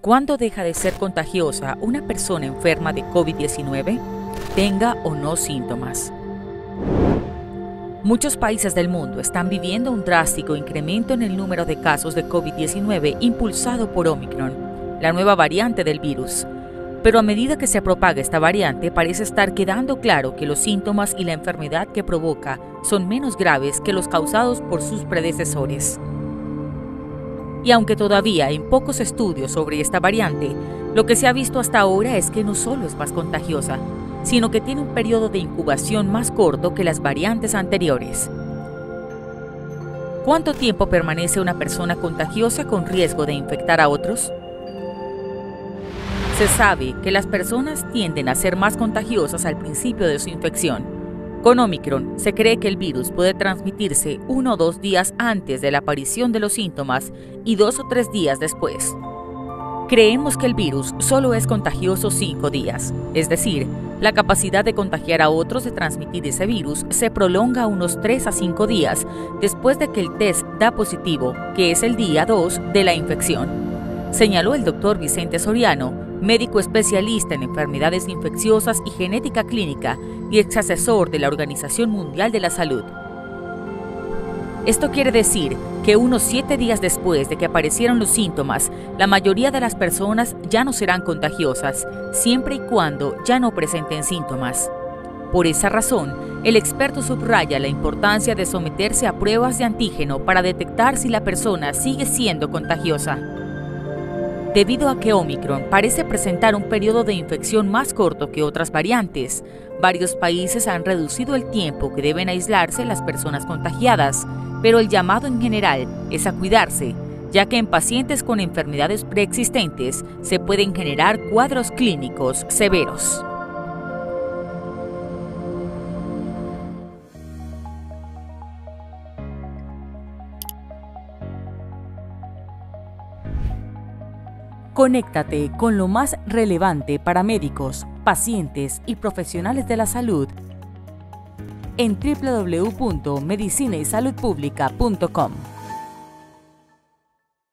¿Cuándo deja de ser contagiosa una persona enferma de COVID-19? Tenga o no síntomas. Muchos países del mundo están viviendo un drástico incremento en el número de casos de COVID-19 impulsado por Omicron, la nueva variante del virus. Pero a medida que se propaga esta variante parece estar quedando claro que los síntomas y la enfermedad que provoca son menos graves que los causados por sus predecesores. Y aunque todavía hay pocos estudios sobre esta variante, lo que se ha visto hasta ahora es que no solo es más contagiosa, sino que tiene un periodo de incubación más corto que las variantes anteriores. ¿Cuánto tiempo permanece una persona contagiosa con riesgo de infectar a otros? Se sabe que las personas tienden a ser más contagiosas al principio de su infección, con Omicron se cree que el virus puede transmitirse uno o dos días antes de la aparición de los síntomas y dos o tres días después. Creemos que el virus solo es contagioso cinco días, es decir, la capacidad de contagiar a otros de transmitir ese virus se prolonga unos tres a cinco días después de que el test da positivo, que es el día 2 de la infección, señaló el doctor Vicente Soriano, médico especialista en enfermedades infecciosas y genética clínica y ex asesor de la Organización Mundial de la Salud. Esto quiere decir que unos siete días después de que aparecieron los síntomas, la mayoría de las personas ya no serán contagiosas, siempre y cuando ya no presenten síntomas. Por esa razón, el experto subraya la importancia de someterse a pruebas de antígeno para detectar si la persona sigue siendo contagiosa. Debido a que Omicron parece presentar un periodo de infección más corto que otras variantes, varios países han reducido el tiempo que deben aislarse las personas contagiadas, pero el llamado en general es a cuidarse, ya que en pacientes con enfermedades preexistentes se pueden generar cuadros clínicos severos. Conéctate con lo más relevante para médicos, pacientes y profesionales de la salud en www.medicinaysaludpublica.com.